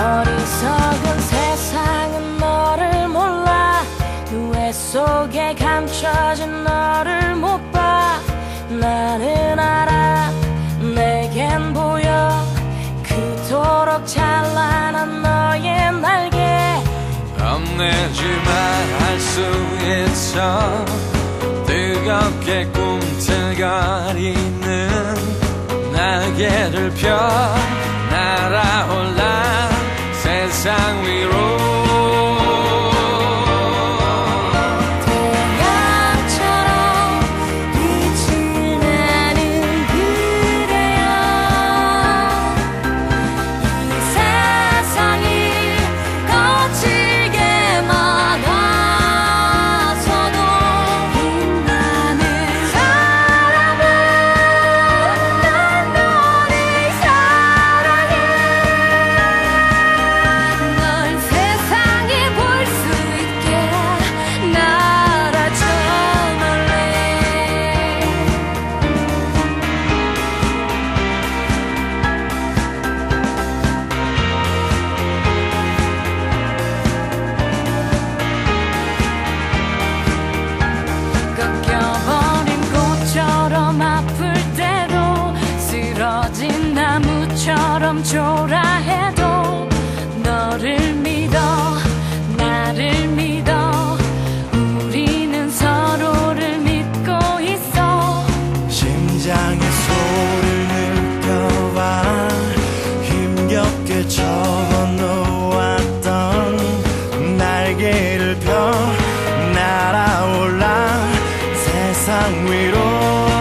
어리석은 세상은 너를 몰라. 그 누에 속에 감춰진 너를 못 봐. 나는 알아. 내겐 보여. 그토록 찬란한 너의 날개. 겁내지 말할 수 있어. 뜨겁게 꿈틀거리는 날개를 펴. 날아올라. 세상 위 조라 해도 너를 믿어 나를 믿어. 우리는 서로를 믿고 있어. 심장의 소리를 느껴봐. 힘겹게 접어놓았던 날개를 펴 날아올라 세상 위로.